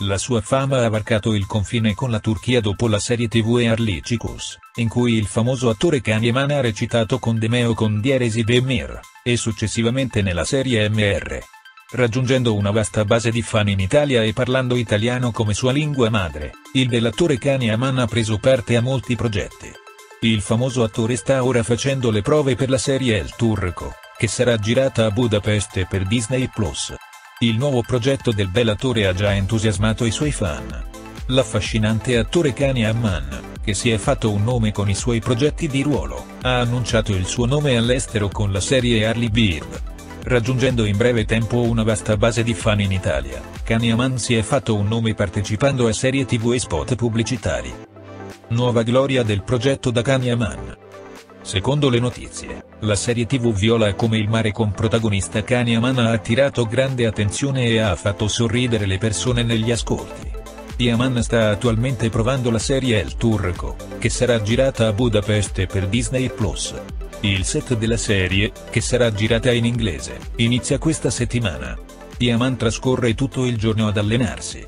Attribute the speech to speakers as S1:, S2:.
S1: La sua fama ha varcato il confine con la Turchia dopo la serie tv Erlicicus, in cui il famoso attore Kanyeman ha recitato con Demeo con Dieresi Demir, e successivamente nella serie MR. Raggiungendo una vasta base di fan in Italia e parlando italiano come sua lingua madre, il dell'attore Kanyeman ha preso parte a molti progetti. Il famoso attore sta ora facendo le prove per la serie El Turco, che sarà girata a Budapest per Disney+. Il nuovo progetto del bell'attore ha già entusiasmato i suoi fan. L'affascinante attore Kanye Amman, che si è fatto un nome con i suoi progetti di ruolo, ha annunciato il suo nome all'estero con la serie Harley Beard. Raggiungendo in breve tempo una vasta base di fan in Italia, Kanye Amman si è fatto un nome partecipando a serie tv e spot pubblicitari. Nuova gloria del progetto da Kanye Amman. Secondo le notizie, la serie tv Viola come il mare con protagonista Kanye Aman ha attirato grande attenzione e ha fatto sorridere le persone negli ascolti. Yaman sta attualmente provando la serie El Turco, che sarà girata a Budapest per Disney+. Il set della serie, che sarà girata in inglese, inizia questa settimana. Yaman trascorre tutto il giorno ad allenarsi,